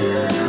Yeah.